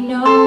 know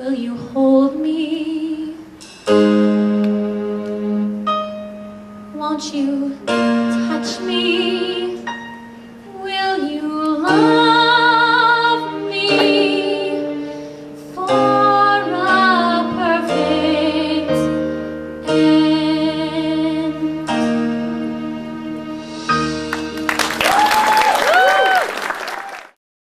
Will you hold me? Won't you touch me?